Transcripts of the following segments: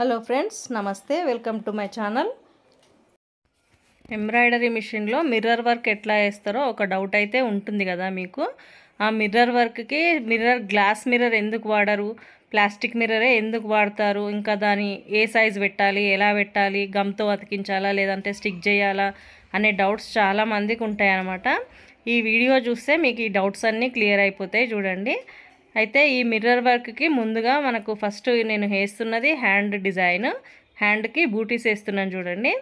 Hello friends నమస్తే welcome to my channel embroidery మిషన్లో mirror work ఎట్లా వేస్తారో ఒక డౌట్ అయితే ఉంటుంది కదా మీకు. ఆ మిర్రర్ వర్క్కి మిర్రర్ గ్లాస్ మిర్రర్ ఎందుకు వాడరు? ప్లాస్టిక్ మిర్రరే ఎందుకు వాడతారు? ఇంకా దాని ఏ సైజ్ పెట్టాలి? ఎలా పెట్టాలి? గమ్తో అతికించాలా? లేదంటే స్టిక్ చేయాలా? అనే డౌట్స్ చాలా మందికి ఉంటాయి అనమాట ఈ వీడియో చూస్తే మీకు ఈ డౌట్స్ అన్నీ క్లియర్ అయిపోతాయి చూడండి. అయితే ఈ మిర్రర్ వర్క్కి ముందుగా మనకు ఫస్ట్ నేను వేస్తున్నది హ్యాండ్ డిజైన్. హ్యాండ్కి బూటీస్ వేస్తున్నాను చూడండి.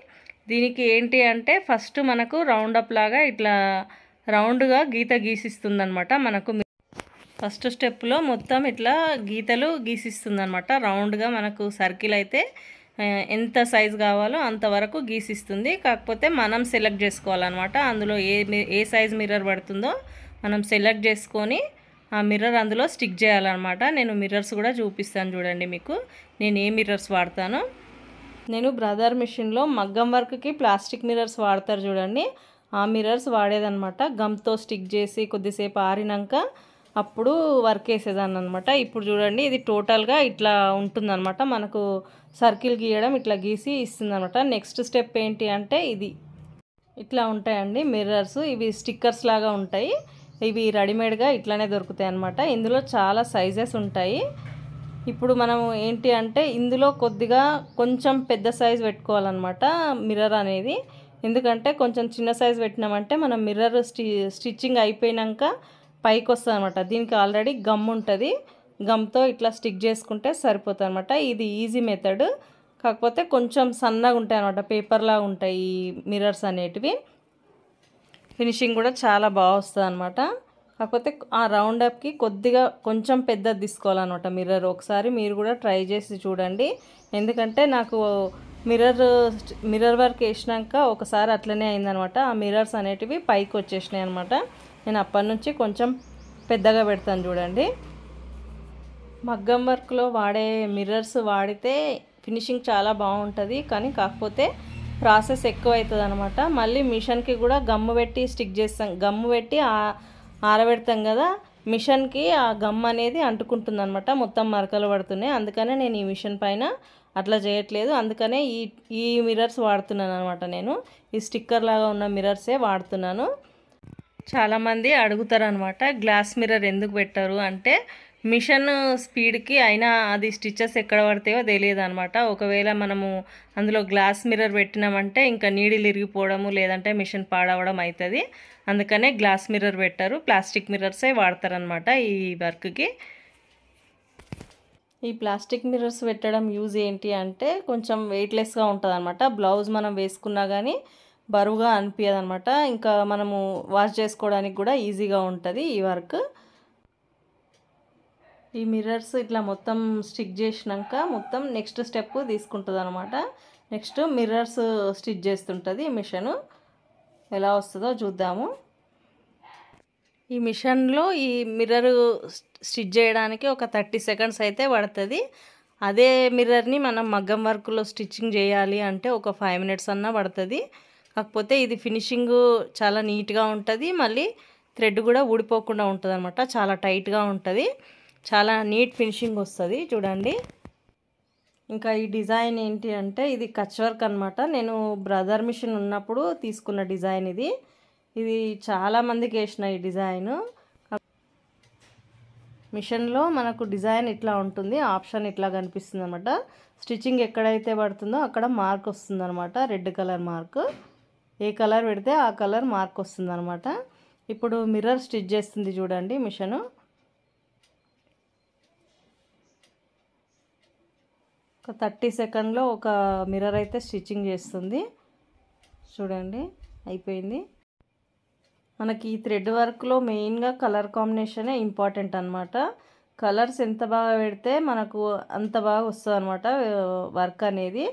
దీనికి ఏంటి అంటే ఫస్ట్ మనకు రౌండ్ అప్ లాగా ఇట్లా రౌండ్గా గీత గీసిస్తుంది అనమాట మనకు. ఫస్ట్ స్టెప్లో మొత్తం ఇట్లా గీతలు గీసిస్తుంది అనమాట రౌండ్గా మనకు సర్కిల్ అయితే ఎంత సైజ్ కావాలో అంతవరకు గీసిస్తుంది. కాకపోతే మనం సెలెక్ట్ చేసుకోవాలన్నమాట. అందులో ఏ ఏ సైజ్ మిర్రర్ పడుతుందో మనం సెలెక్ట్ చేసుకొని మిర్రర్ అందులో స్టిక్ చేయాలన్నమాట. నేను మిర్రర్స్ కూడా చూపిస్తాను చూడండి మీకు. నేను ఏ మిర్రర్స్ వాడతాను. నేను బ్రదర్ మిషన్లో మగ్గం వర్క్కి ప్లాస్టిక్ మిర్రర్స్ వాడతారు చూడండి. ఆ మిర్రర్స్ వాడేదనమాట గమ్తో స్టిక్ చేసి కొద్దిసేపు ఆరినాక అప్పుడు వర్క్ వేసేదాన్ని అనమాట ఇప్పుడు చూడండి ఇది టోటల్గా ఇట్లా ఉంటుందన్నమాట. మనకు సర్కిల్ గీయడం ఇట్లా గీసి ఇస్తుందన్నమాట. నెక్స్ట్ స్టెప్ ఏంటి అంటే ఇది. ఇట్లా ఉంటాయండి మిర్రర్స్ ఇవి స్టిక్కర్స్ లాగా ఉంటాయి. ఇవి రెడీమేడ్గా ఇట్లానే దొరుకుతాయి అన్నమాట. ఇందులో చాలా సైజెస్ ఉంటాయి. ఇప్పుడు మనం ఏంటి అంటే ఇందులో కొద్దిగా కొంచెం పెద్ద సైజ్ పెట్టుకోవాలన్నమాట మిర్రర్ అనేది. ఎందుకంటే కొంచెం చిన్న సైజ్ పెట్టినామంటే మనం మిర్రర్ స్టి స్టిచ్చింగ్ అయిపోయినాక పైకి వస్తుంది అనమాట దీనికి ఆల్రెడీ గమ్ ఉంటుంది. గమ్తో ఇట్లా స్టిక్ చేసుకుంటే సరిపోతుంది అనమాట ఇది ఈజీ మెథడ్. కాకపోతే కొంచెం సన్నగా ఉంటాయి అనమాట పేపర్లా ఉంటాయి ఈ మిర్రర్స్ అనేటివి. ఫినిషింగ్ కూడా చాలా బాగా వస్తుంది అనమాట కాకపోతే ఆ రౌండ్ అప్కి కొద్దిగా కొంచెం పెద్దది తీసుకోవాలన్నమాట మిర్రర్. ఒకసారి మీరు కూడా ట్రై చేసి చూడండి. ఎందుకంటే నాకు మిర్రర్ మిర్రర్ వర్క్ వేసినాక ఒకసారి అట్లనే అయిందనమాట ఆ మిర్రర్స్ అనేటివి పైకి వచ్చేసినాయి అనమాట నేను అప్పటి నుంచి కొంచెం పెద్దగా పెడతాను చూడండి. మగ్గం వర్క్లో వాడే మిర్రర్స్ వాడితే ఫినిషింగ్ చాలా బాగుంటుంది. కానీ కాకపోతే ప్రాసెస్ ఎక్కువ అవుతుంది అనమాట మళ్ళీ మిషన్కి కూడా గమ్ము పెట్టి స్టిక్ చేస్తాం. గమ్ము పెట్టి ఆరబెడతాం కదా మిషన్కి ఆ గమ్ అనేది అంటుకుంటుంది అనమాట మొత్తం మరకలు పడుతున్నాయి. అందుకనే నేను ఈ మిషన్ పైన అట్లా చేయట్లేదు. అందుకనే ఈ ఈ మిర్రర్స్ వాడుతున్నాను అనమాట నేను. ఈ స్టిక్కర్ లాగా ఉన్న మిర్రర్సే వాడుతున్నాను. చాలామంది అడుగుతారు అనమాట గ్లాస్ మిర్రర్ ఎందుకు పెట్టారు? అంటే మిషన్ స్పీడ్కి అయినా అది స్టిచ్చెస్ ఎక్కడ పడతాయో తెలియదు అనమాట ఒకవేళ మనము అందులో గ్లాస్ మిర్రర్ పెట్టినామంటే ఇంకా నీడిలు ఇరిగిపోవడము లేదంటే మిషన్ పాడవడం అవుతుంది అందుకనే గ్లాస్ మిర్రర్ పెట్టారు ప్లాస్టిక్ మిర్రర్సే వాడతారనమాట ఈ వర్క్కి. ఈ ప్లాస్టిక్ మిర్రర్స్ పెట్టడం యూజ్ ఏంటి అంటే కొంచెం వెయిట్లెస్గా ఉంటుంది అనమాట బ్లౌజ్ మనం వేసుకున్నా కానీ బరువుగా అనిపించదు అనమాట ఇంకా మనము వాష్ చేసుకోవడానికి కూడా ఈజీగా ఉంటుంది ఈ వర్క్. ఈ మిర్రర్స్ ఇట్లా మొత్తం స్టిక్ చేసినాక మొత్తం నెక్స్ట్ స్టెప్ తీసుకుంటుంది అనమాట నెక్స్ట్ మిర్రర్స్ స్టిచ్ చేస్తుంటుంది మిషను ఎలా వస్తుందో చూద్దాము. ఈ మిషన్లో ఈ మిర్రర్ స్టిచ్ చేయడానికి ఒక థర్టీ సెకండ్స్ అయితే పడుతుంది. అదే మిర్రర్ని మనం మగ్గం వర్క్లో స్టిచ్చింగ్ చేయాలి అంటే ఒక ఫైవ్ మినిట్స్ అన్నా పడుతుంది. కాకపోతే ఇది ఫినిషింగ్ చాలా నీట్గా ఉంటుంది. మళ్ళీ థ్రెడ్ కూడా ఊడిపోకుండా ఉంటుంది అనమాట చాలా టైట్గా ఉంటుంది. చాలా నీట్ ఫినిషింగ్ వస్తుంది చూడండి. ఇంకా ఈ డిజైన్ ఏంటి అంటే ఇది కచ్ వర్క్ అనమాట నేను బ్రదర్ మిషన్ ఉన్నప్పుడు తీసుకున్న డిజైన్ ఇది. ఇది చాలామందికి వేసిన ఈ డిజైను. మిషన్లో మనకు డిజైన్ ఇట్లా ఉంటుంది ఆప్షన్ ఇట్లా కనిపిస్తుంది అనమాట స్టిచ్చింగ్ ఎక్కడైతే పడుతుందో అక్కడ మార్క్ వస్తుంది అనమాట రెడ్ కలర్ మార్క్. ఏ కలర్ పెడితే ఆ కలర్ మార్క్ వస్తుంది అనమాట ఇప్పుడు మిర్రర్ స్టిచ్ చేస్తుంది చూడండి మిషను. ఒక థర్టీ సెకండ్లో ఒక మిర్రర్ అయితే స్టిచ్చింగ్ చేస్తుంది. చూడండి అయిపోయింది. మనకి ఈ థ్రెడ్ వర్క్లో మెయిన్గా కలర్ కాంబినేషనే ఇంపార్టెంట్ అనమాట కలర్స్ ఎంత బాగా పెడితే మనకు అంత బాగా వస్తుంది అనమాట వర్క్ అనేది.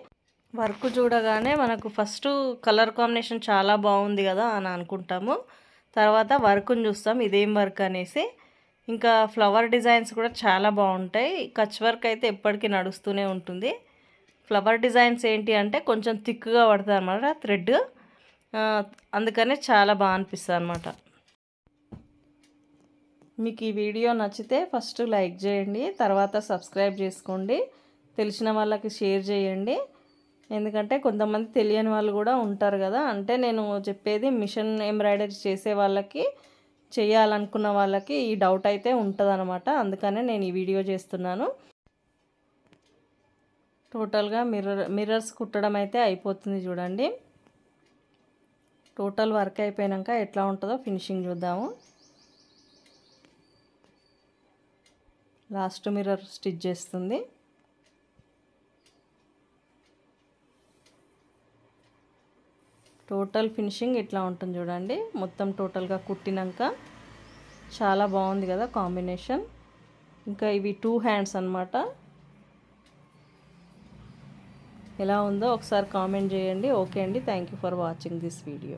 వర్క్ చూడగానే మనకు ఫస్ట్ కలర్ కాంబినేషన్ చాలా బాగుంది కదా అని అనుకుంటాము. తర్వాత వర్క్ని చూస్తాం ఇదేం వర్క్ అనేసి. ఇంకా ఫ్లవర్ డిజైన్స్ కూడా చాలా బాగుంటాయి. కచ్ వర్క్ అయితే ఎప్పటికీ నడుస్తూనే ఉంటుంది. ఫ్లవర్ డిజైన్స్ ఏంటి అంటే కొంచెం థిక్గా పడుతుంది అనమాట థ్రెడ్. అందుకనే చాలా బాగా అనిపిస్తుంది అనమాట మీకు ఈ వీడియో నచ్చితే ఫస్ట్ లైక్ చేయండి తర్వాత సబ్స్క్రైబ్ చేసుకోండి తెలిసిన వాళ్ళకి షేర్ చేయండి. ఎందుకంటే కొంతమంది తెలియని వాళ్ళు కూడా ఉంటారు కదా అంటే నేను చెప్పేది మిషన్ ఎంబ్రాయిడరీ చేసే వాళ్ళకి చేయాలనుకున్న వాళ్ళకి ఈ డౌట్ అయితే ఉంటుందన్నమాట. అందుకనే నేను ఈ వీడియో చేస్తున్నాను. టోటల్గా మిర్రర్ మిర్రర్స్ కుట్టడం అయితే అయిపోతుంది చూడండి. టోటల్ వర్క్ అయిపోయాక ఎట్లా ఉంటుందో ఫినిషింగ్ చూద్దాము. లాస్ట్ మిర్రర్ స్టిచ్ చేస్తుంది. టోటల్ ఫినిషింగ్ ఇట్లా ఉంటుంది చూడండి. మొత్తం టోటల్గా కుట్టినాక చాలా బాగుంది కదా కాంబినేషన్. ఇంకా ఇవి టూ హ్యాండ్స్ అనమాట ఎలా ఉందో ఒకసారి కామెంట్ చేయండి. ఓకే అండి. Thank you for watching this video